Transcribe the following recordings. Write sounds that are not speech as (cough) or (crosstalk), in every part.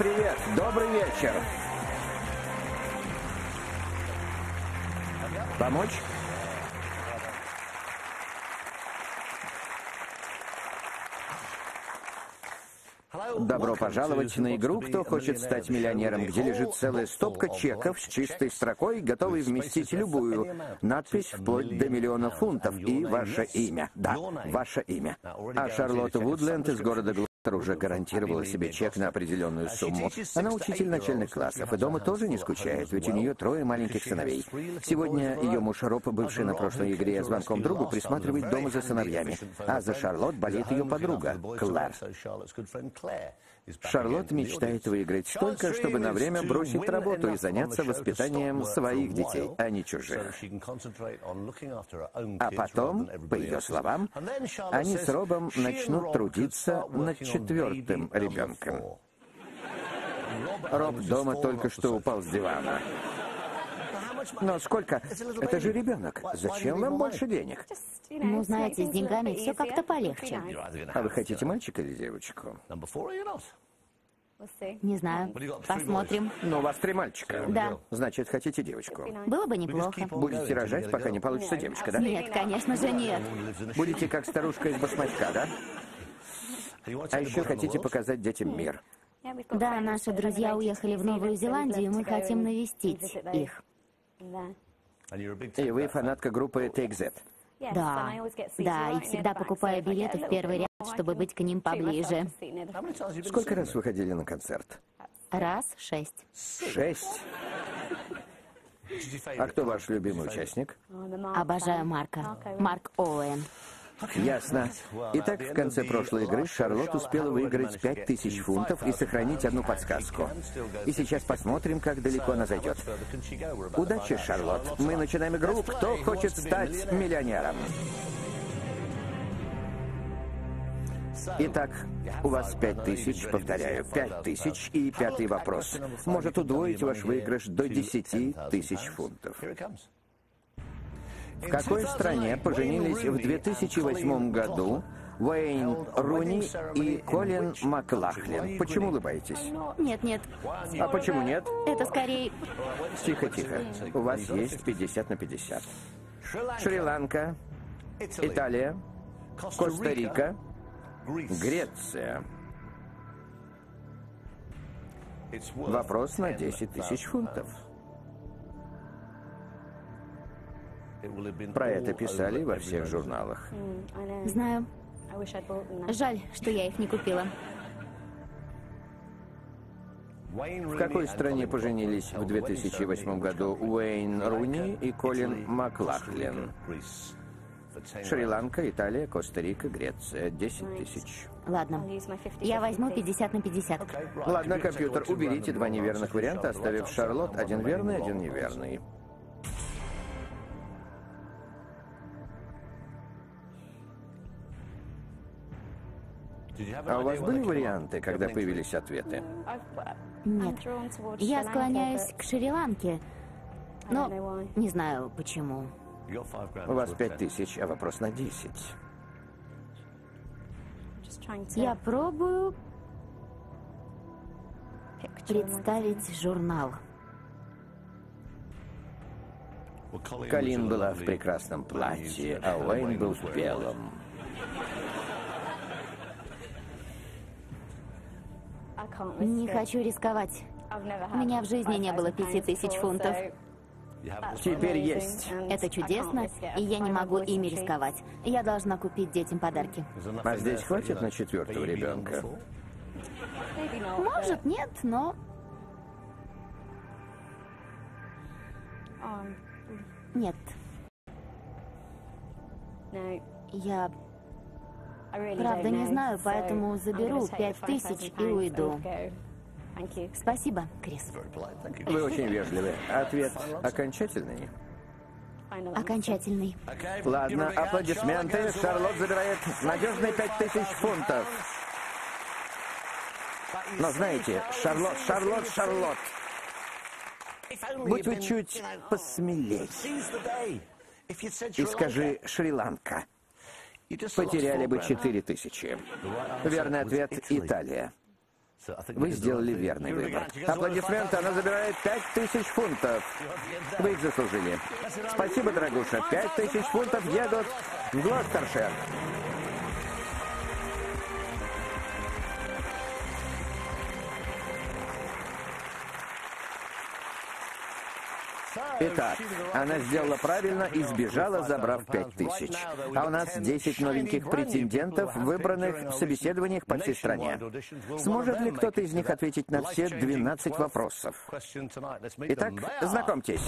Привет! Добрый вечер! Помочь? Добро пожаловать на игру «Кто хочет стать миллионером», где лежит целая стопка чеков с чистой строкой, готовой вместить любую надпись вплоть до миллиона фунтов и ваше имя. Да, ваше имя. А Шарлотта Вудленд из города Глостер уже гарантировала себе чек на определенную сумму. Она учитель начальных классов, и дома тоже не скучает, ведь у нее трое маленьких сыновей. Сегодня ее муж Роб, бывший на прошлой игре звонком другу, присматривает дома за сыновьями, а за Шарлотт болеет ее подруга, Клэр. Шарлотт мечтает выиграть столько, чтобы на время бросить работу и заняться воспитанием своих детей, а не чужих. А потом, по ее словам, они с Робом начнут трудиться над четвертым ребенком. Роб дома только что упал с дивана. Но сколько? Это же ребенок. Зачем вам больше денег? Ну, знаете, с деньгами все как-то полегче. А вы хотите мальчика или девочку? Не знаю. Посмотрим. Ну, у вас три мальчика. Да. Значит, хотите девочку. Было бы неплохо. Будете рожать, пока не получится девочка, да? Нет, конечно же нет. Будете как старушка из башмачка, да? А еще хотите показать детям мир. Да, наши друзья уехали в Новую Зеландию, и мы хотим навестить их. И вы фанатка группы Take That. Да, да, и всегда покупаю билеты в первый ряд, чтобы быть к ним поближе. Сколько раз вы ходили на концерт? Раз, шесть. Шесть. А кто ваш любимый участник? Обожаю Марка. Марк Оуэн. Ясно. Итак, в конце прошлой игры Шарлотт успела выиграть 5000 фунтов и сохранить одну подсказку. И сейчас посмотрим, как далеко она зайдет. Удачи, Шарлотт. Мы начинаем игру «Кто хочет стать миллионером?». Итак, у вас пять тысяч, повторяю, пять тысяч и пятый вопрос. Может удвоить ваш выигрыш до десяти тысяч фунтов. В какой стране поженились в 2008 году Уэйн Руни и Колин Маклахлин? Почему улыбаетесь? Нет, нет. А почему нет? Это скорее... Тихо, тихо. У вас есть 50 на 50. Шри-Ланка, Италия, Коста-Рика, Греция. Вопрос на 10 тысяч фунтов. Про это писали во всех журналах. Знаю. Жаль, что я их не купила. В какой стране поженились в 2008 году Уэйн Руни и Колин Маклахлин? Шри-Ланка, Италия, Коста-Рика, Греция. 10 тысяч. Ладно. Я возьму 50 на 50. Ладно, компьютер, уберите два неверных варианта, оставив Шарлотт один верный, один неверный. А у вас были варианты, когда появились ответы? Нет. Я склоняюсь к Шри-Ланке, но не знаю почему. У вас пять тысяч, а вопрос на десять. Я пробую представить журнал. Калин была в прекрасном платье, а Уэйн был в белом. Не хочу рисковать. У меня в жизни не было пяти тысяч фунтов. Теперь есть. Это чудесно, и я не могу ими рисковать. Я должна купить детям подарки. А здесь хватит на четвертого ребенка? Может, нет, но... Нет. Я правда не знаю, поэтому заберу пять тысяч и уйду. Спасибо, Крис. Вы очень вежливы. Ответ окончательный? Окончательный. Ладно, аплодисменты. Шарлотт забирает надежные пять тысяч фунтов. Но знаете, Шарлотт, Шарлотт, Шарлотт. Будь вы чуть посмелей. И скажи Шри-Ланка. Потеряли бы четыре тысячи. Верный ответ – Италия. Вы сделали верный выбор. Аплодисменты, она забирает 5000 фунтов. Вы их заслужили. Спасибо, дорогуша. 5000 фунтов едут в Глостершир. Итак, она сделала правильно и сбежала, забрав 5000. А у нас 10 новеньких претендентов, выбранных в собеседованиях по всей стране. Сможет ли кто-то из них ответить на все 12 вопросов? Итак, знакомьтесь.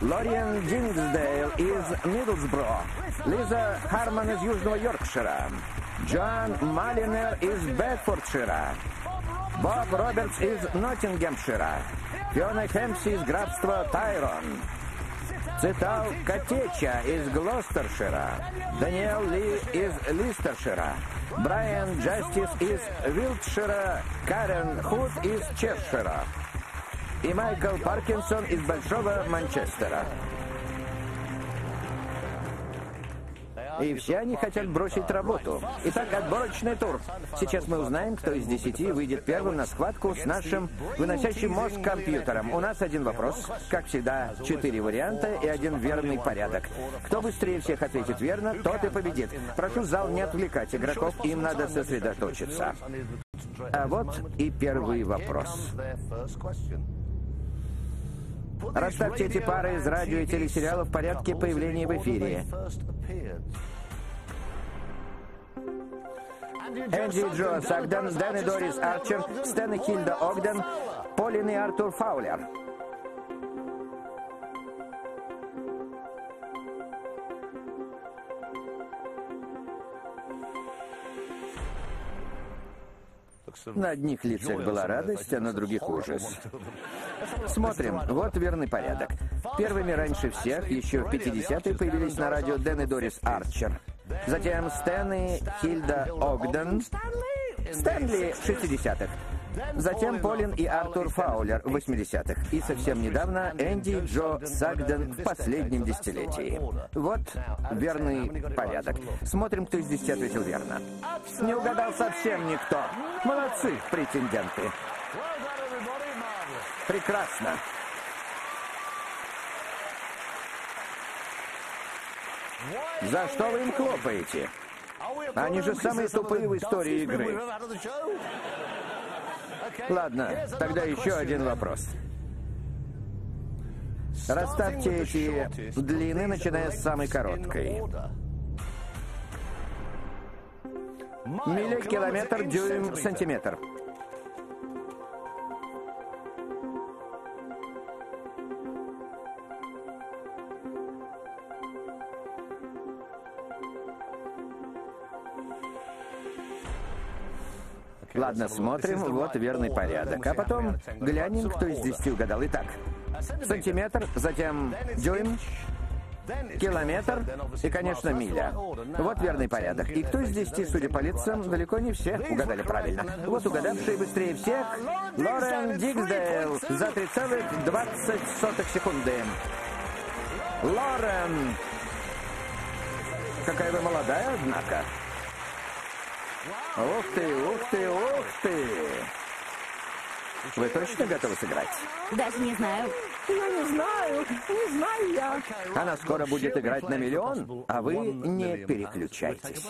Лориан Дингсдейл из Миддлсбро, Лиза Харман из Южного Йоркшира, Джон Малинер из Бетфордшира, Боб Робертс из Ноттингемшира, Фиона Хемси из графства Тайрон, Цитал Катеча из Глостершира, Даниэл Ли из Листершира, Брайан Джастис из Вилтшира, Карен Худ из Чешшира и Майкл Паркинсон из Большого Манчестера. И все они хотят бросить работу. Итак, отборочный тур. Сейчас мы узнаем, кто из десяти выйдет первым на схватку с нашим выносящим мозг компьютером. У нас один вопрос. Как всегда, четыре варианта и один верный порядок. Кто быстрее всех ответит верно, тот и победит. Прошу зал не отвлекать игроков, им надо сосредоточиться. А вот и первый вопрос. Расставьте эти пары из радио и телесериала в порядке появления в эфире. Энди Джо Сагден, Дэн и Дорис Арчер, Стэн и Хильда Огден, Полин и На одних лицах была радость, а на других ужас. Смотрим. Вот верный порядок. Первыми раньше всех, еще в 50-е, появились на радио Дэн и Дорис Арчер. Затем Стэн и Хильда Огден. Стэнли в 60-х. Затем Полин и Артур Фаулер в 80-х. И совсем недавно Энди Джо Сагден в последнем десятилетии. Вот верный порядок. Смотрим, кто из десяти ответил верно. Не угадал совсем никто. Молодцы, претенденты. Прекрасно. За что вы им хлопаете? Они же самые тупые в истории игры. Ладно, тогда еще один вопрос. Расставьте эти длины, начиная с самой короткой. Миля, километр, дюйм, сантиметр. Ладно, смотрим, вот верный порядок. А потом глянем, кто из десяти угадал. Итак, сантиметр, затем дюйм, километр и, конечно, миля. Вот верный порядок. И кто из десяти, судя по лицам, далеко не все угадали правильно. Вот угадавший быстрее всех Лорен Диксдейл за 3,20 секунды. Лорен! Какая вы молодая, однако. Ух ты, ух ты, ух ты! Вы точно готовы сыграть? Даже не знаю. Я не знаю, не знаю я. Она скоро будет играть на миллион, а вы не переключайтесь.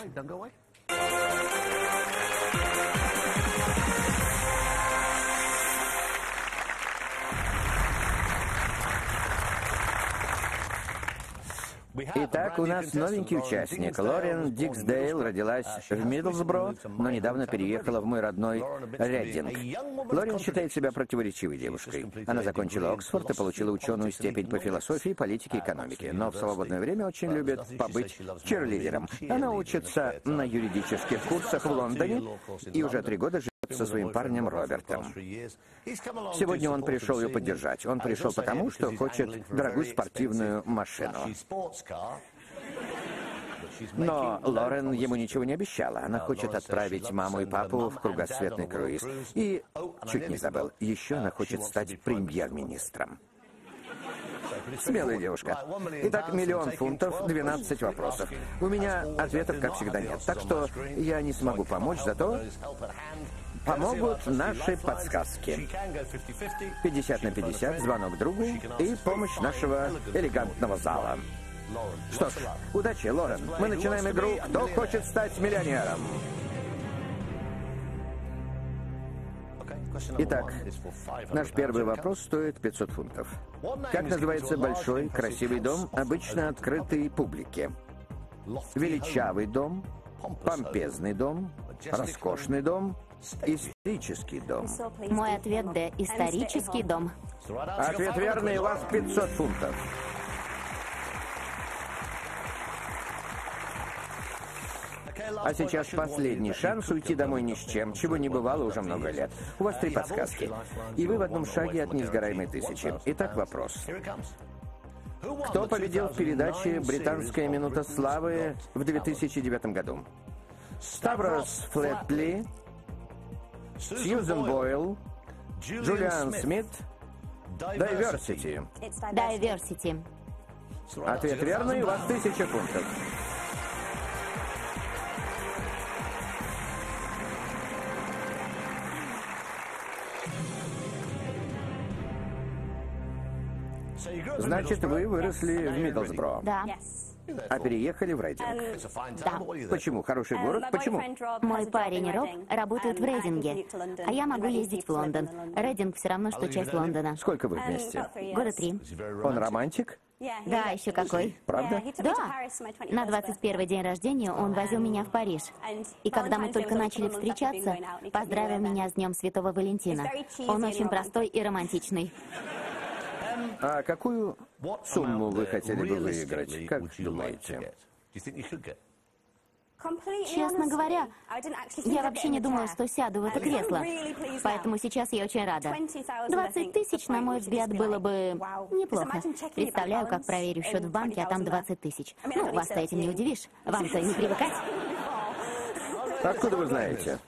Итак, у нас новенький участник. Лорен Диксдейл родилась в Миддлсбро, но недавно переехала в мой родной Реддинг. Лорен считает себя противоречивой девушкой. Она закончила Оксфорд и получила ученую степень по философии, политике и экономике, но в свободное время очень любит побыть черлидером. Она учится на юридических курсах в Лондоне и уже три года со своим парнем Робертом. Сегодня он пришел ее поддержать. Он пришел потому, что хочет дорогую спортивную машину. Но Лорен ему ничего не обещала. Она хочет отправить маму и папу в кругосветный круиз. И, чуть не забыл, еще она хочет стать премьер-министром. Смелая девушка. Итак, миллион фунтов, 12 вопросов. У меня ответов, как всегда, нет. Так что я не смогу помочь, зато помогут наши подсказки. 50 на 50, звонок другу и помощь нашего элегантного зала. Что ж, удачи, Лорен. Мы начинаем игру «Кто хочет стать миллионером?». Итак, наш первый вопрос стоит 500 фунтов. Как называется большой, красивый дом, обычно открытый публике? Величавый дом, помпезный дом, роскошный дом, исторический дом. Мой ответ Д. Исторический дом. Ответ верный, у вас 500 фунтов. А сейчас последний шанс уйти домой ни с чем, чего не бывало уже много лет. У вас три подсказки. И вы в одном шаге от несгораемой тысячи. Итак, вопрос. Кто победил в передаче «Британская минута славы» в 2009 году? Ставрос Флетли, Сьюзен Бойл, Джулиан Смит, Diversity. Diversity. Ответ верный, у вас тысяча фунтов. Значит, вы выросли в Миддлсбро. Да. А переехали в Рейдинг. Да. Почему? Хороший город? Почему? Мой парень Роб работает в Рейдинге, а я могу ездить в Лондон. Рейдинг все равно, что часть Лондона. Сколько вы вместе? Года три. Он романтик? Да, еще какой. Правда? Да. На 21 день рождения он возил меня в Париж. И когда мы только начали встречаться, поздравил меня с Днем Святого Валентина. Он очень простой и романтичный. А какую сумму вы хотели бы выиграть? Как думаете? Честно говоря, я вообще не думала, что сяду в это кресло. Поэтому сейчас я очень рада. 20 тысяч, на мой взгляд, было бы неплохо. Представляю, как проверю счет в банке, а там 20 тысяч. Ну, вас-то этим не удивишь. Вам-то не привыкать. (laughs) Откуда вы знаете?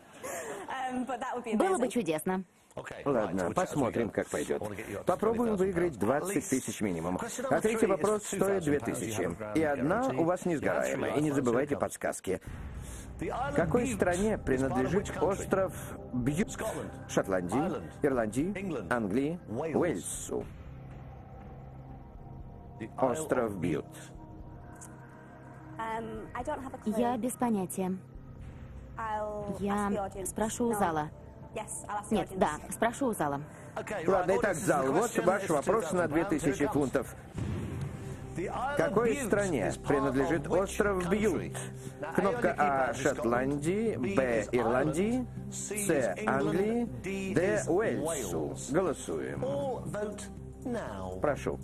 Было бы чудесно. Ладно, посмотрим, как пойдет. Попробуем выиграть 20 тысяч минимум. А третий вопрос стоит 2 тысячи. И одна у вас несгораемая. И не забывайте подсказки. Какой стране принадлежит остров Бьют? Шотландии, Ирландии, Англии, Уэльсу. Остров Бьют. Я без понятия. Я спрошу у зала. Нет, да, спрошу у зала. Ладно, итак, зал, вот ваш вопрос на 2000 фунтов. Какой стране принадлежит остров Бьют? Кнопка А – Шотландии, Б – Ирландии, С – Англии, Д – Уэльсу. Голосуем. Прошу.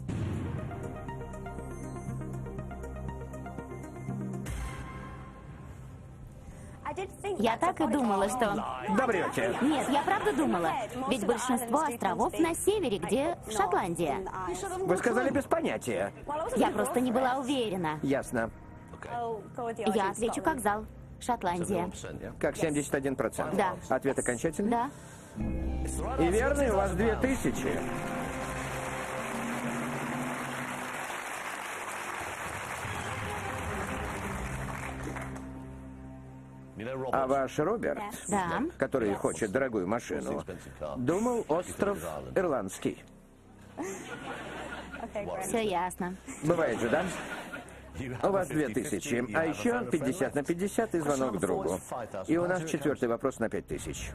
Я так и думала, что... Добрете. Нет, я правда думала. Ведь большинство островов на севере, где Шотландия. Вы сказали без понятия. Я просто не была уверена. Ясно. Я отвечу как зал. Шотландия. Как 71%? Да. Ответ окончательный? Да. И верный, у вас 2000. А ваш Роберт, Да. который хочет дорогую машину, думал остров Ирландский. (laughs) Все ясно. Бывает же, да? У вас две тысячи, а еще 50 на 50 и звонок другу. И у нас четвертый вопрос на пять тысяч.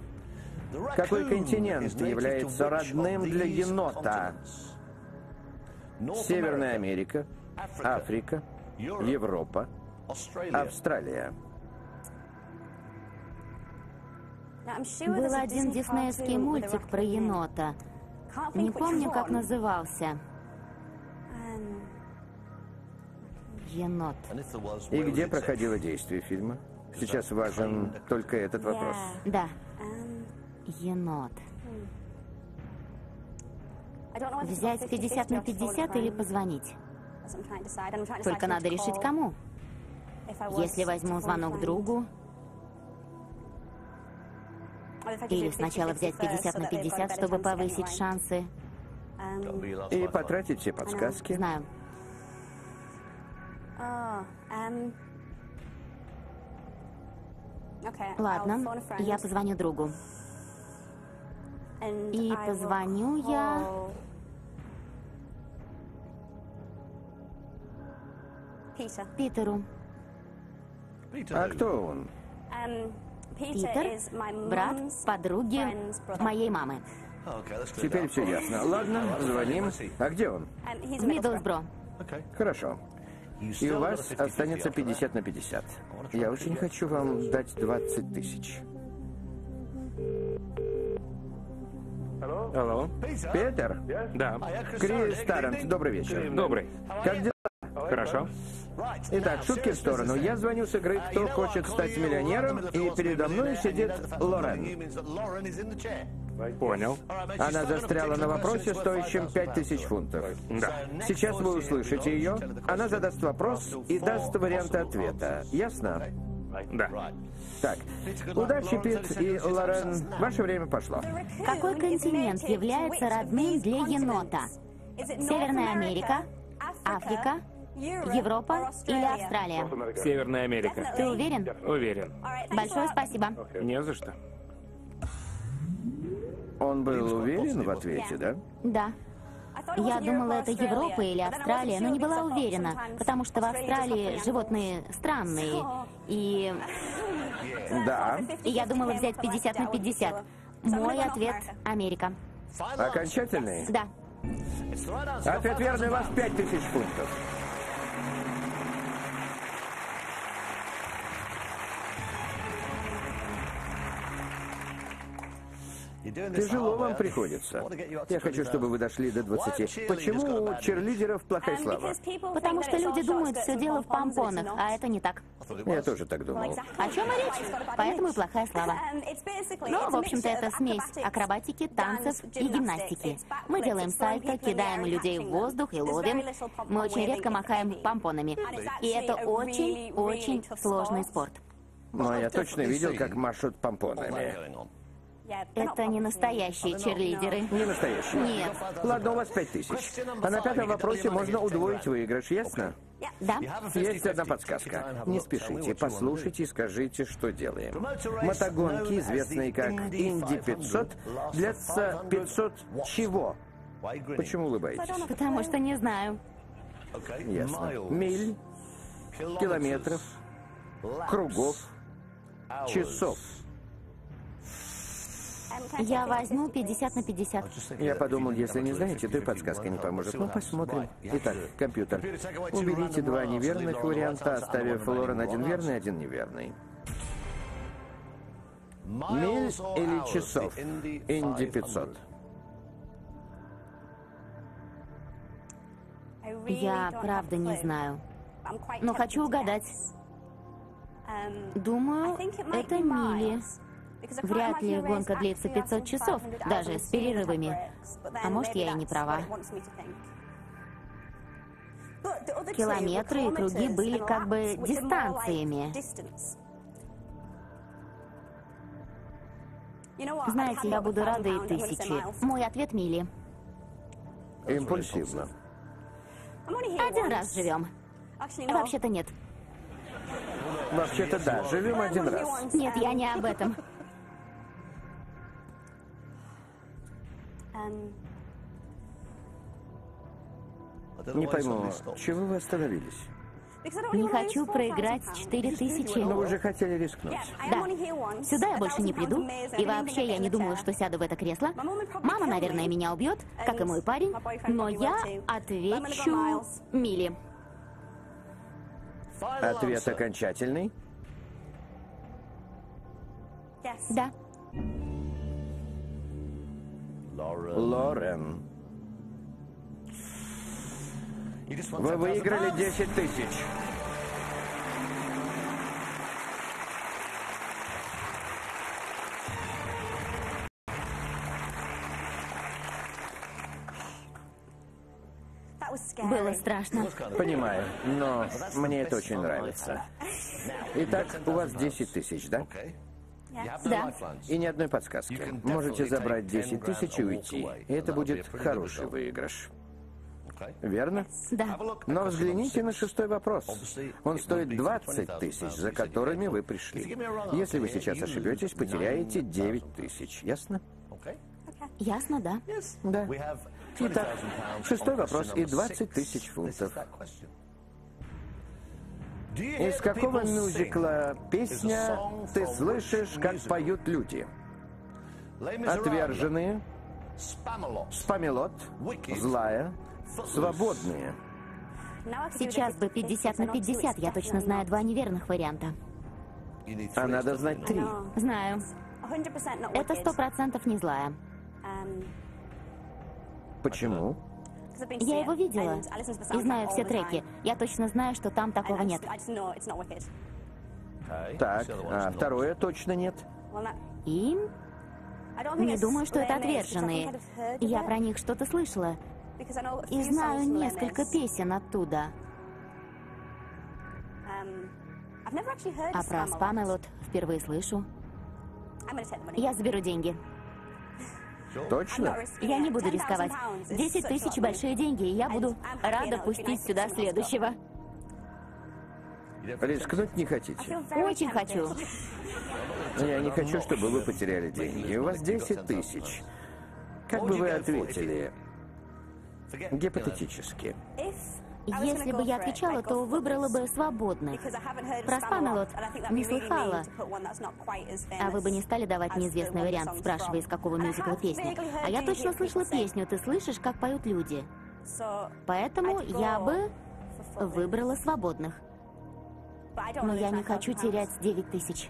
Какой континент является родным для енота? Северная Америка, Африка, Европа, Австралия. Был один диснеевский мультик про енота. Не помню, как назывался. Енот. И где проходило действие фильма? Сейчас важен только этот вопрос. Да. Енот. Взять 50 на 50 или позвонить? Только надо решить, кому. Если возьму звонок другу, или сначала взять 50 на 50, чтобы повысить шансы. И потратить все подсказки. Знаю. Ладно, я позвоню другу. И позвоню я... Питеру. А кто он? Питер — брат подруги моей мамы. Теперь все ясно. Ладно, звоним. А где он? В Миддлсбро. Хорошо. И у вас останется 50 на 50. Я очень хочу вам дать 20 тысяч. Алло? Питер? Да. Крис Таррент, добрый вечер. Добрый. Как дела? Хорошо. Итак, шутки в сторону. Я звоню с игры «Кто хочет стать миллионером?» и передо мной сидит Лорен. Понял. Она застряла на вопросе, стоящем 5000 фунтов. Да. Сейчас вы услышите ее. Она задаст вопрос и даст варианты ответа. Ясно? Да. Так, удачи, Пит и Лорен. Ваше время пошло. Какой континент является родным для енота? Северная Америка, Африка, Европа или Австралия? Северная Америка. Ты уверен? Уверен. Большое спасибо. Не за что. Он был уверен в ответе, да? Да. Я думала, это Европа или Австралия, но не была уверена, потому что в Австралии животные странные. И Да. и я думала взять 50 на 50. Мой ответ — Америка. Окончательный? Да. Ответ верный, у вас 5000 фунтов. Тяжело вам приходится. Я хочу, чтобы вы дошли до 20. Почему у черлидеров плохая слава? Потому что люди думают, все дело в помпонах, а это не так. Я тоже так думал. О чем и речь? Поэтому и плохая слава. Ну, в общем-то, это смесь акробатики, танцев и гимнастики. Мы делаем сальто, кидаем людей в воздух и ловим. Мы очень редко махаем помпонами. И это очень-очень сложный спорт. Но я точно видел, как машут помпонами. Это не настоящие черлидеры. Не настоящие. Нет. Ладно, у вас 5000. А на пятом вопросе можно удвоить выигрыш, ясно? Да? Есть одна подсказка. Не спешите, послушайте и скажите, что делаем. Мотогонки, известные как Инди 500, длятся 500 чего? Почему улыбаетесь? Потому что не знаю. Ясно. Миль, километров, кругов, часов. Я возьму 50 на 50. Я подумал, если не знаете, то и подсказка не поможет. Ну, посмотрим. Итак, компьютер. Уберите два неверных варианта, оставив Лорен один верный, один неверный. Миль или часов? Инди 500. Я правда не знаю. Но хочу угадать. Думаю, это мили. Вряд ли гонка длится 500 часов, даже с перерывами. А может, я и не права. Километры и круги были как бы дистанциями. Знаете, я буду рада и тысячи. Мой ответ мили. Импульсивно. Один раз живем. Вообще-то нет. Вообще-то да, живем один раз. Нет, я не об этом. Не пойму, чего вы остановились? Не хочу проиграть 4000. Ну, вы же хотели рискнуть. Да. Сюда я больше не приду. И вообще я не думаю, что сяду в это кресло. Мама, наверное, меня убьет, как и мой парень. Но я отвечу Мили. Ответ окончательный? Да. Лорен. Вы выиграли 10 тысяч. Было страшно. Понимаю, но мне это очень нравится. Итак, у вас 10 тысяч, да? Да. И ни одной подсказки. Можете забрать 10 тысяч и уйти. И это будет хороший выигрыш. Верно? Да. Но взгляните на шестой вопрос. Он стоит 20 тысяч, за которыми вы пришли. Если вы сейчас ошибетесь, потеряете 9 тысяч. Ясно? Ясно, да. Да. Итак, шестой вопрос и 20 тысяч фунтов. Из какого мюзикла песня «Ты слышишь, как поют люди»? Отверженные, Спамелот, Злая, Свободные. Сейчас бы 50 на 50, я точно знаю два неверных варианта. А надо знать три. Знаю. Это сто процентов не злая. Почему? Я его видела и знаю все треки. Я точно знаю, что там такого нет. Так, а второе точно нет. И не думаю, что это отверженные. Я про них что-то слышала. И знаю несколько песен оттуда. А про Спамелот впервые слышу. Я заберу деньги. Точно? Я не буду рисковать. 10 тысяч большие деньги, и я буду рада пустить сюда следующего. Рискнуть не хотите? Очень хочу. Я не хочу, чтобы вы потеряли деньги. У вас 10 тысяч. Как бы вы ответили? Гипотетически. Если бы я отвечала, то выбрала бы свободных. Про Спамелот не слыхала. А вы бы не стали давать неизвестный вариант, спрашивая, из какого мюзикла песня. А я точно слышала песню «Ты слышишь, как поют люди». Поэтому я бы выбрала свободных. Но я не хочу терять 9 тысяч.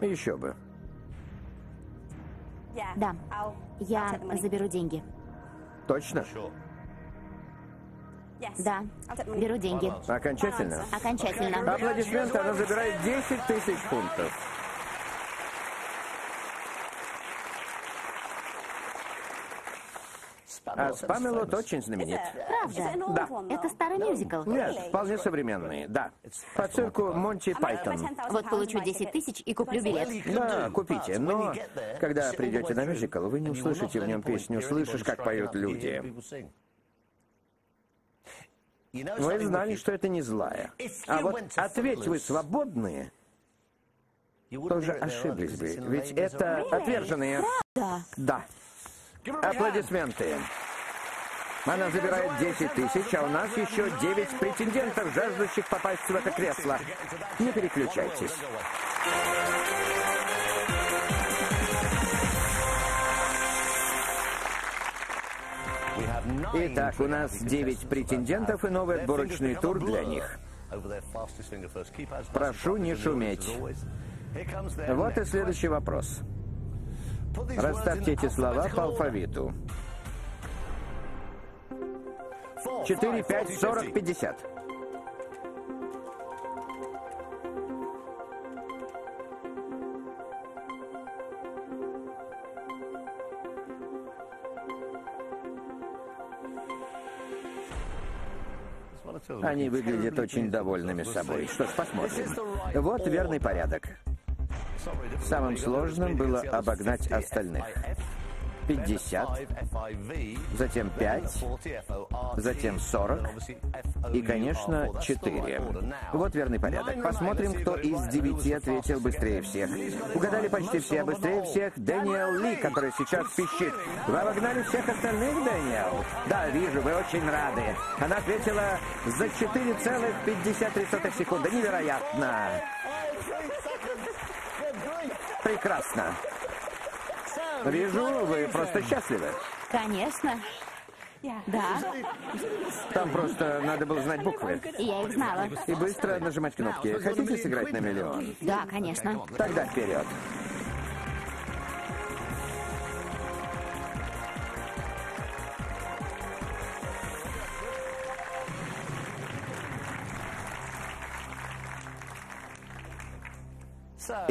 Еще бы. Да, я заберу деньги. Точно? Да, беру деньги. Окончательно? Окончательно. Аплодисменты, она забирает 10 тысяч фунтов. А Спамелот очень знаменит. Правда? Да. Это старый мюзикл. Нет, вполне современный, да. По цирку Монти Пайтон. Вот получу 10 тысяч и куплю билет. Да, купите, но когда придете на мюзикл, вы не услышите в нем песню «Слышишь, как поют люди». Вы знали, что это не злая. А вот ответь вы свободные, тоже ошиблись бы. Ведь это отверженные. Да. Да. Аплодисменты. Она забирает 10 тысяч, а у нас еще 9 претендентов, жаждущих попасть в это кресло. Не переключайтесь. Итак, у нас 9 претендентов и новый отборочный тур для них. Прошу не шуметь. Вот и следующий вопрос. Расставьте эти слова по алфавиту. 4, 5, 40, 50. Они выглядят очень довольными собой. Что ж, посмотрим. Вот верный порядок. Самым сложным было обогнать остальных. 50, затем 5, затем 40 и, конечно, 4. Вот верный порядок. Посмотрим, кто из девяти ответил быстрее всех. Угадали почти все, быстрее всех Дэниел Ли, который сейчас пищит. Вы обогнали всех остальных, Дэниел? Да, вижу, вы очень рады. Она ответила за 4,53 секунды. Невероятно! Прекрасно. Вижу, вы просто счастливы. Конечно. Да, Там просто надо было знать буквы. я их знала. И быстро нажимать кнопки. Хотите сыграть на миллион? Да, конечно. Тогда вперед.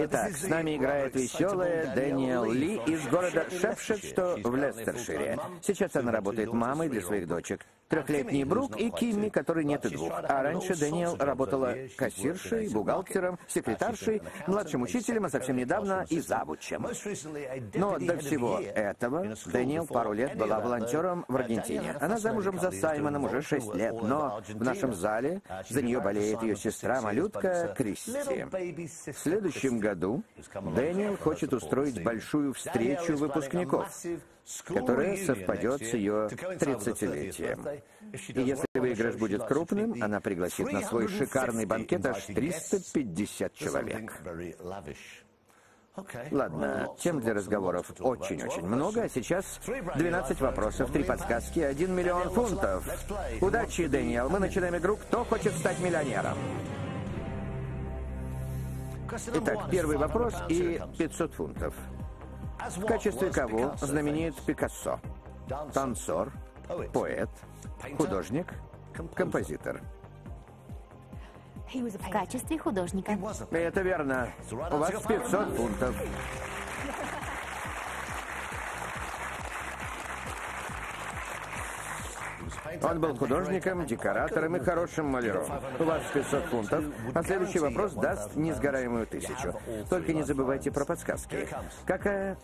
Итак, с нами играет веселая Дэниел Ли из города Шепшет, что в Лестершире. Сейчас она работает мамой для своих дочек. Трехлетней Брук и Кимми, которой нет и двух. А раньше Дэниел работала кассиршей, бухгалтером, секретаршей, младшим учителем, а совсем недавно и завучем. Но до всего этого Дэниел пару лет была волонтером в Аргентине. Она замужем за Саймоном уже шесть лет, но в нашем зале за нее болеет ее сестра-малютка Кристи. В следующем году Дэниел хочет устроить большую встречу выпускников. Которое совпадет с ее 30-летием. И если выигрыш будет крупным, она пригласит на свой шикарный банкет аж 350 человек. Ладно, тем для разговоров очень-очень много, а сейчас 12 вопросов, 3 подсказки, 1 миллион фунтов. Удачи, Дэниел. Мы начинаем игру «Кто хочет стать миллионером?» Итак, первый вопрос и 500 фунтов. В качестве кого знаменит Пикассо? Танцор, поэт, художник, композитор. В качестве художника. Это верно. У вас 500 фунтов. Он был художником, декоратором и хорошим маляром. У вас 500 фунтов, а следующий вопрос даст несгораемую тысячу. Только не забывайте про подсказки. Какая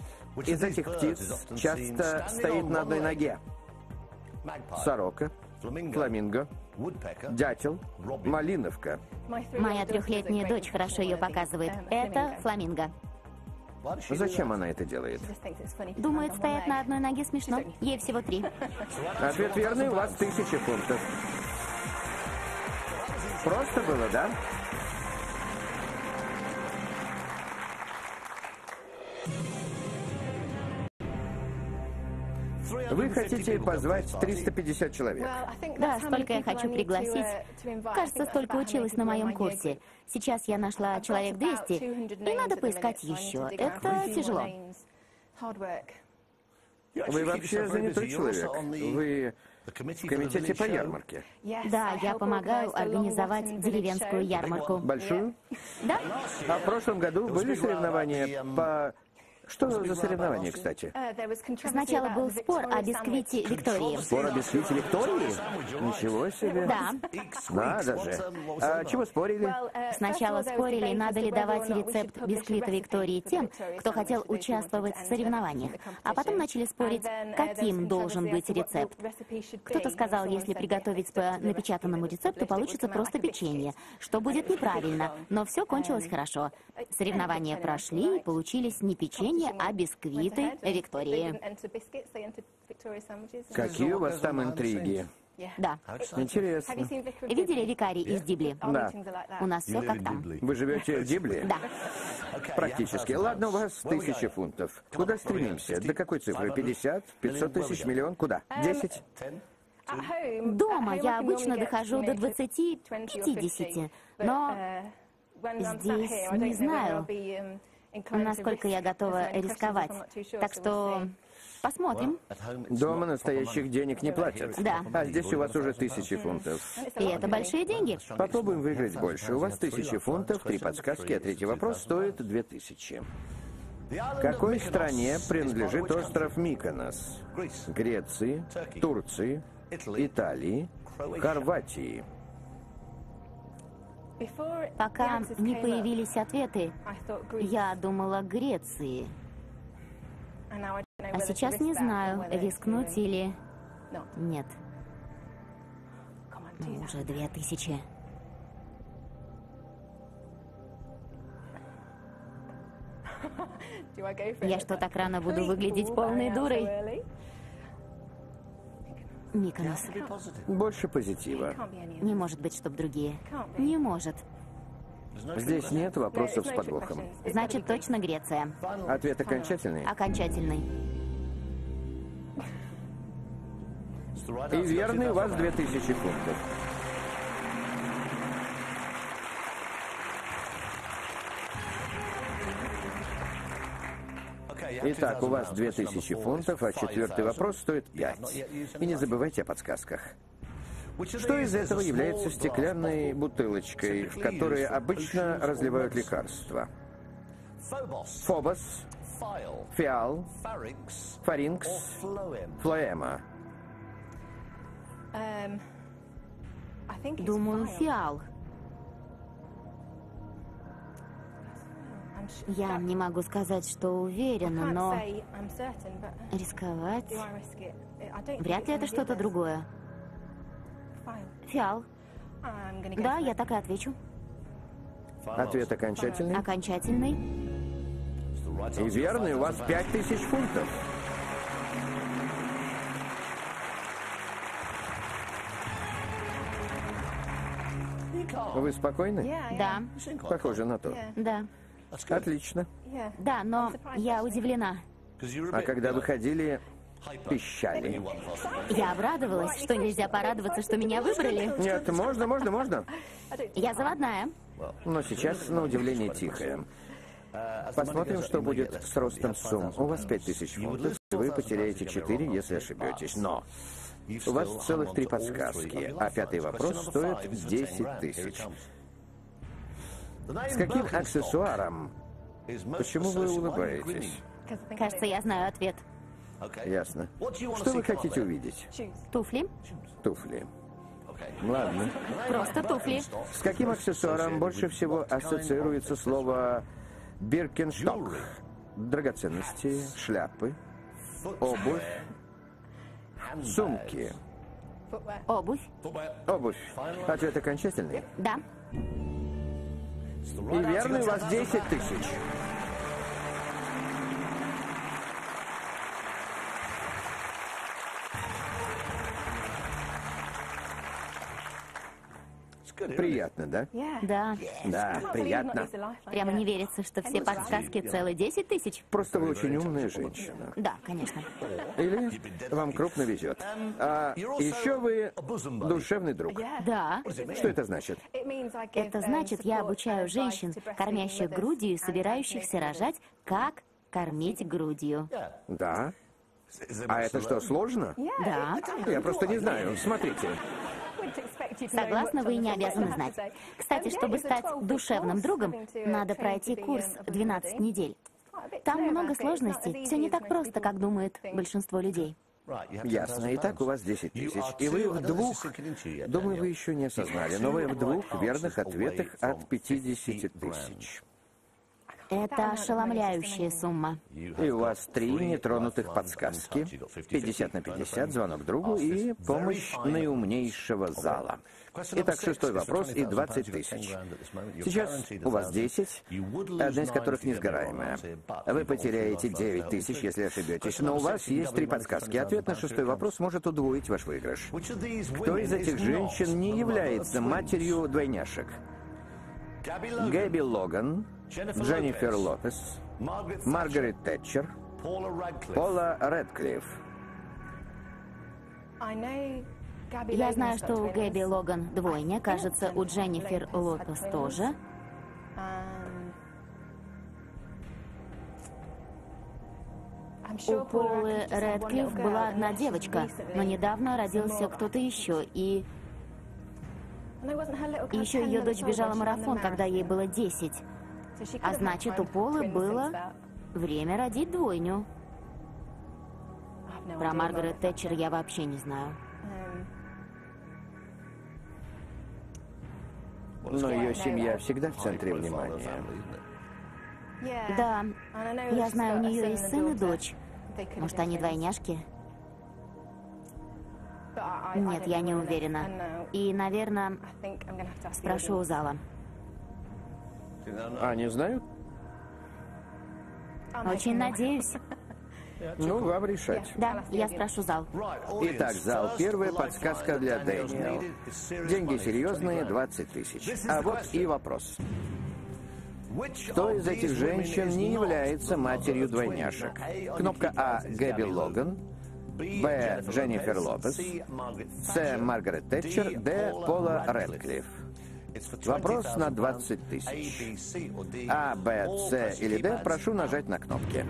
из этих птиц часто стоит на одной ноге? Сорока, фламинго, дятел, малиновка. Моя трехлетняя дочь хорошо ее показывает. Это фламинго. Зачем она это делает? Думает, стоять на одной ноге смешно. Ей всего три. Ответ верный, у вас тысяча фунтов. Просто было, да? Вы хотите позвать 350 человек? Да, столько я хочу пригласить. Кажется, столько училась на моем курсе. Сейчас я нашла человек 200, и надо поискать еще. Это тяжело. Вы вообще занятой человек. Вы в комитете по ярмарке. Да, я помогаю организовать деревенскую ярмарку. Большую? Да? А в прошлом году были соревнования по что за соревнование, кстати? Сначала был спор о бисквите Виктории. Спор о бисквите Виктории? Ничего себе. Да. Надо же. А чего спорили? Сначала спорили, надо ли давать рецепт бисквита Виктории тем, кто хотел участвовать в соревнованиях. А потом начали спорить, каким должен быть рецепт. Кто-то сказал, если приготовить по напечатанному рецепту, получится просто печенье, что будет неправильно. Но все кончилось хорошо. Соревнования прошли, и получились не печенье, печенье, а бисквиты Виктории. Какие у вас там интриги? Да. Интересно. Видели викарий из Дибли? Да. У нас все как там. Вы живете в Дибли? Да. Практически. Ладно, у вас тысяча фунтов. Куда стремимся? До какой цифры? 50? 500 тысяч? Миллион? Куда? 10? Дома я обычно дохожу до 20-50, но здесь не знаю насколько я готова рисковать. Так что посмотрим. Дома настоящих денег не платят. Да. А здесь у вас уже тысячи фунтов. И это большие деньги. Попробуем выиграть больше. У вас тысячи фунтов, три подсказки, а третий вопрос стоит две тысячи. Какой стране принадлежит остров Миконос? Греции, Турции, Италии, Хорватии. Пока не появились ответы, я думала Греции. А сейчас не знаю, рискнуть или... Нет. Ну, уже две тысячи. Я что, так рано буду выглядеть полной дурой? (laughs) Миконос. Больше позитива. Не может быть, чтоб другие. Не может. Здесь нет вопросов с подвохом. Значит, точно Греция. Ответ окончательный? Окончательный. И верный у вас 2000 фунтов. Итак, у вас 2000 фунтов, а четвертый вопрос стоит 5. И не забывайте о подсказках. Что из этого является стеклянной бутылочкой, в которой обычно разливают лекарства? Фобос, фиал, фаринкс, флоэма. Думаю, фиал. Я не могу сказать, что уверена, но рисковать... Вряд ли это что-то другое. Фиал. Да, я так и отвечу. Ответ окончательный? Окончательный. И верный, у вас 5000 фунтов. Вы спокойны? Да. Похоже на то. Да. Отлично. Да, но я удивлена. А когда выходили, пищали. Я обрадовалась, что нельзя порадоваться, что меня выбрали. Нет, можно, можно, можно. Я заводная. Но сейчас, на удивление, тихое. Посмотрим, что будет с ростом сумм. У вас 5000 фунтов, вы потеряете 4, если ошибетесь. Но у вас целых три подсказки, а пятый вопрос стоит 10 тысяч. С каким аксессуаром? Почему вы улыбаетесь? Кажется, я знаю ответ. Ясно. Что вы хотите увидеть? Туфли? Туфли. Ладно. Просто туфли. С каким аксессуаром больше всего ассоциируется слово «биркенсток»? Драгоценности, шляпы, обувь, сумки. Обувь? Обувь. Ответ окончательный. Да. И верный у вас 10 тысяч. Приятно, да? Да. Да, приятно. Прямо не верится, что все подсказки целые 10 тысяч. Просто вы очень умная женщина. Да, конечно. (laughs) Или вам крупно везет. А еще вы душевный друг. Да. Что это значит? Это значит, я обучаю женщин, кормящих грудью и собирающихся рожать, как кормить грудью. Да. А это что, сложно? Да. Я просто не знаю. Смотрите. Согласна, вы не обязаны знать. Кстати, чтобы стать душевным другом, надо пройти курс 12 недель. Там много сложностей. Все не так просто, как думает большинство людей. Ясно. Итак, у вас 10 тысяч. И вы в двух, думаю, вы еще не осознали, но вы в двух верных ответах от 50 тысяч. Это ошеломляющая сумма. И у вас три нетронутых подсказки. 50 на 50, звонок другу и помощь наиумнейшего зала. Итак, шестой вопрос и 20 тысяч. Сейчас у вас 10, одна из которых несгораемая. Вы потеряете 9 тысяч, если ошибетесь, но у вас есть три подсказки. Ответ на шестой вопрос может удвоить ваш выигрыш. Кто из этих женщин не является матерью двойняшек? Гэби Логан, Дженнифер Лопес, Маргарет Тэтчер, Пола Редклифф. Я знаю, что у Гэби Логан двойня, кажется, у Дженнифер Лопес тоже. У Полы Редклифф была одна девочка, но недавно родился кто-то еще, и и еще ее дочь бежала марафон, когда ей было 10. А значит, у Полы было время родить двойню. Про Маргарет Тэтчер я вообще не знаю. Но ее семья всегда в центре внимания. Да, я знаю, у нее есть сын и дочь. Может, они двойняшки? Нет, я не уверена. И, наверное, спрошу у зала. А, не знают? Очень надеюсь. Ну, вам решать. Да, я спрошу зал. Итак, зал. Первая подсказка для Дэниел. Деньги серьезные, 20 тысяч. А вот и вопрос. Кто из этих женщин не является матерью двойняшек? Кнопка А. Гэби Логан. Б. Дженнифер Лопес. С. Маргарет Тэтчер. Д. Пола Редклифф. Вопрос на 20 тысяч. А, Б, С или Д прошу нажать на кнопки.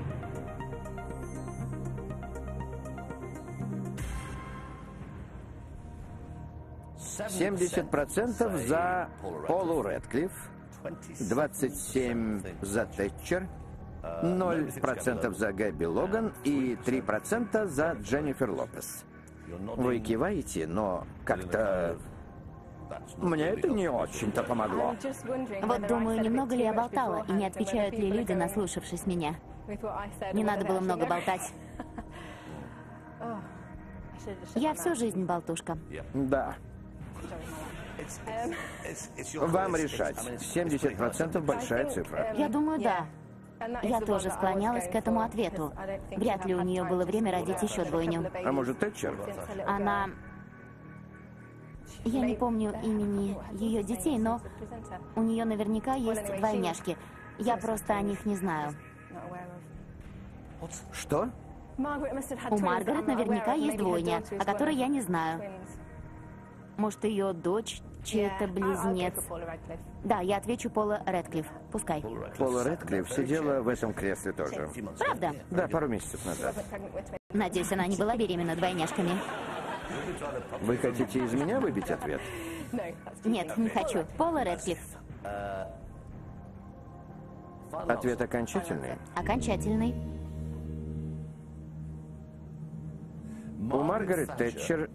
Семьдесят процентов за Полу Редклифф, 27 за Тэтчер, 0% за Гэби Логан и 3% за Дженнифер Лопес. Вы киваете, но как-то... Мне это не очень-то помогло. Вот думаю, немного ли я болтала, и не отвечают ли люди, наслушавшись меня. Не надо было много болтать. (laughs) Я всю жизнь болтушка. Да. Вам решать. 70% большая цифра. Я думаю, да. Я тоже склонялась к этому ответу. Вряд ли у нее было время родить еще двойню. А может, Тэтчер? Она... Я не помню имени ее детей, но у нее наверняка есть двойняшки. Я просто о них не знаю. Что? У Маргарет наверняка есть двойня, о которой я не знаю. Может, ее дочь чей-то близнец. Да, я отвечу Пола Редклифф. Пускай. Пола Редклифф сидела в этом кресле тоже. Правда? Да, пару месяцев назад. Надеюсь, она не была беременна двойняшками. Вы хотите из меня выбить ответ? Нет, не хочу. Пола Редклифф. Ответ окончательный. Окончательный. У Маргарет Тэтчер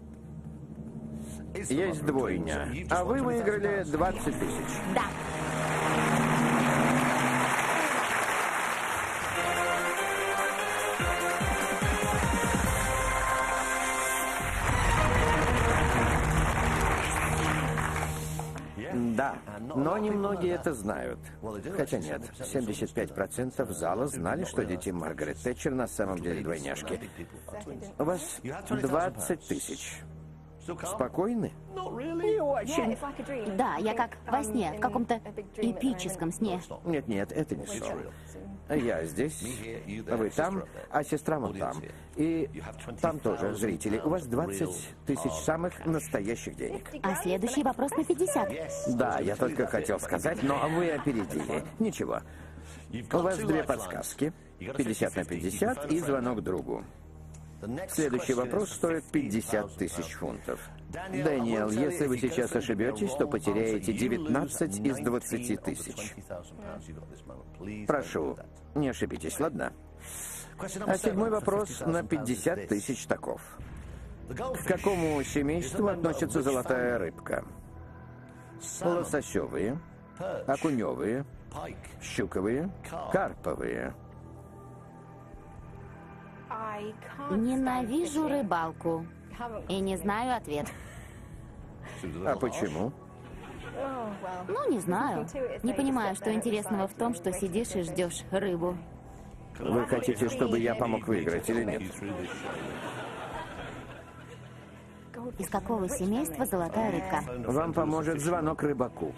есть двойня, а вы выиграли 20 тысяч. Да. Но немногие это знают. Хотя нет, 75% зала знали, что дети Маргарет Тэтчер на самом деле двойняшки. У вас 20 тысяч. Спокойны? Не очень. Да, я как во сне, в каком-то эпическом сне. Нет-нет, это не сон. Я здесь, вы там, а сестра вон там. И там тоже зрители. У вас 20 тысяч самых настоящих денег. А следующий вопрос на 50. Да, я только хотел сказать, но вы опередили. Ничего. У вас две подсказки. 50 на 50 и звонок другу. Следующий вопрос стоит 50 тысяч фунтов. Дэниел, если вы сейчас ошибетесь, то потеряете 19 из 20 тысяч. Прошу, не ошибитесь, ладно? А седьмой вопрос на 50 тысяч таков. К какому семейству относится золотая рыбка? Лососевые, окуневые, щуковые, карповые. Ненавижу рыбалку. И не знаю ответ. А почему? Ну, не знаю. Не понимаю, что интересного в том, что сидишь и ждешь рыбу. Вы хотите, чтобы я помог выиграть или нет? Из какого семейства золотая рыбка? Вам поможет звонок рыбаку.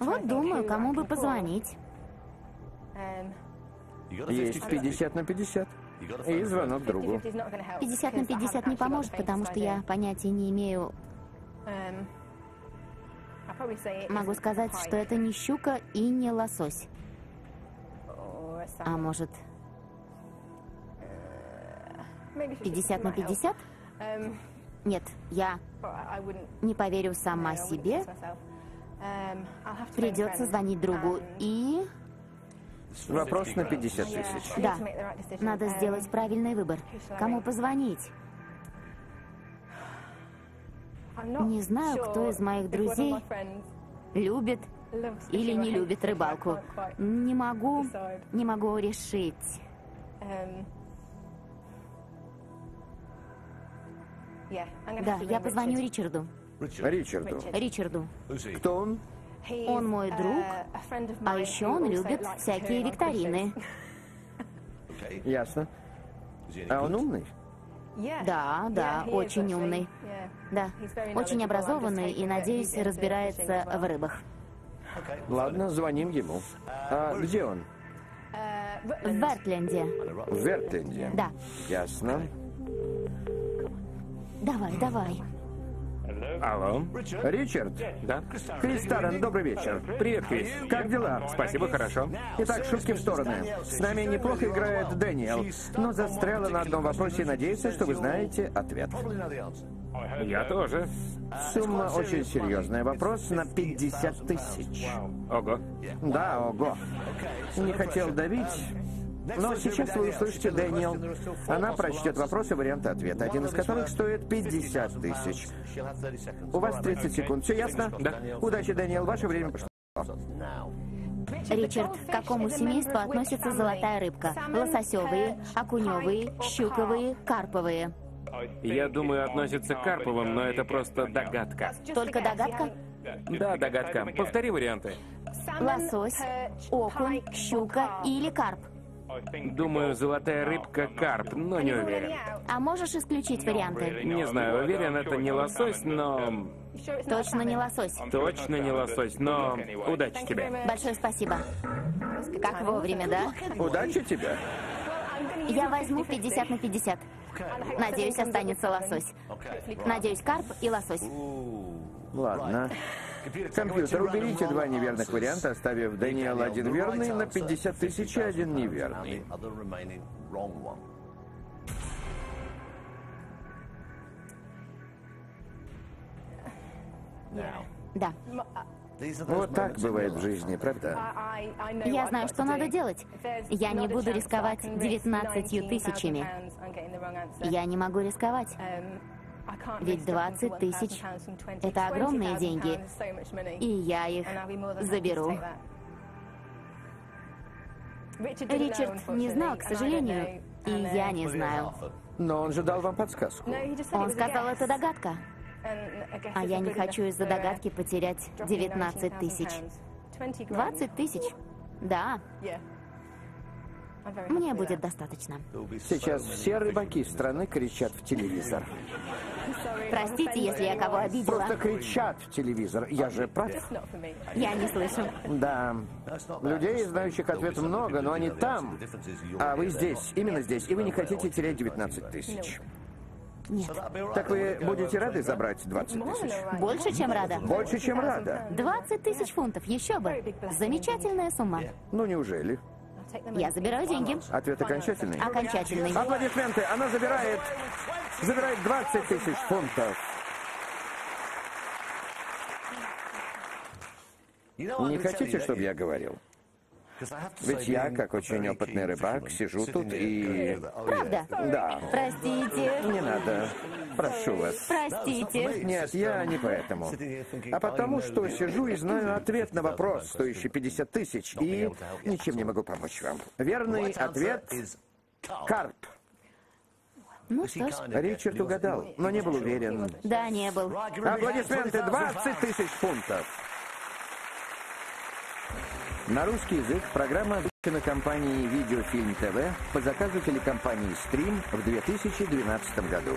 Вот думаю, кому бы позвонить. Есть 50 на 50. И звонок другу. 50 на 50 не поможет, потому что я понятия не имею. Могу сказать, что это не щука и не лосось. А может... 50 на 50? Нет, я не поверю сама себе. Придется звонить другу и... Вопрос на 50 тысяч. Да, надо сделать правильный выбор. Кому позвонить? Не знаю, кто из моих друзей любит или не любит рыбалку. Не могу, не могу решить. Да, я позвоню Ричарду. Ричарду. Ричарду. Кто он? Он мой друг, а еще он любит всякие викторины. Ясно. А он умный? Да, да, очень умный. Да, очень образованный и, надеюсь, разбирается в рыбах. Ладно, звоним ему. А где он? В Вертленде. В Вертленде? Да. Ясно. Давай, давай. Алло? Ричард? Да? Крис Таррен, добрый вечер. Привет, Крис. Как дела? Спасибо, хорошо. Итак, шутки в стороны. С нами неплохо играет Дэниел, но застряла на одном вопросе и надеется, что вы знаете ответ. Я тоже. Сумма очень серьезная. Вопрос на 50 тысяч. Ого. Да, ого. Не хотел давить, но сейчас вы услышите Дэниел. Она прочтет вопросы и варианты ответа, один из которых стоит 50 тысяч. У вас 30 секунд. Все ясно? Да. Удачи, Дэниел. Ваше время пошло. Ричард, к какому семейству относится золотая рыбка? Лососевые, окуневые, щуковые, карповые. Я думаю, относится к Карповым, но это просто догадка. Только догадка? Да, догадка. Повтори варианты. Лосось, окунь, щука или карп. Думаю, золотая рыбка карп, но не уверен. А можешь исключить варианты? Не знаю, уверен, это не лосось, но... Точно не лосось. Точно не лосось, но удачи тебе. Большое спасибо. Как вовремя, да? Удачи тебе. Я возьму 50 на 50. Надеюсь, останется лосось. Надеюсь, карп и лосось. Ладно. Компьютер, уберите два неверных варианта, оставив Даниэл один верный на 50 тысяч и один неверный. Да. Вот так бывает в жизни, правда? Я знаю, что надо делать. Я не буду рисковать 19 тысячами. Я не могу рисковать. Ведь 20 тысяч — это огромные деньги, и я их заберу. Ричард не знал, к сожалению, и я не знаю. Но он же дал вам подсказку. Он сказал, это догадка. А я не хочу из-за догадки потерять 19 тысяч. 20 тысяч? Да. Мне будет достаточно. Сейчас все рыбаки страны кричат в телевизор. Простите, если я кого обидела. Просто кричат в телевизор. Я же прав? Я не слышу. Да. Людей, знающих ответ много, но они там. А вы здесь, именно здесь. И вы не хотите терять 19 тысяч. Нет. Так вы будете рады забрать 20 тысяч? Больше, чем рада. Больше, чем рада. 20 тысяч фунтов, еще бы. Замечательная сумма. Ну, неужели? Я забираю деньги. Ответ окончательный? Окончательный. Аплодисменты. Она забирает... Забирает 20 тысяч фунтов. Не хотите, чтобы я говорил? Ведь я, как очень опытный рыбак, сижу тут и... Правда? Да. Простите. Не надо. Прошу вас. Простите. Нет, я не поэтому. А потому, что сижу и знаю ответ на вопрос, стоящий 50 тысяч, и ничем не могу помочь вам. Верный ответ — карп. Ну что ж, Ричард угадал, но не был уверен. да, не был. Аплодисменты 20 тысяч фунтов. На русский язык программа выпущена компанией «Видеофильм ТВ» по заказу телекомпании «Стрим» в 2012 году.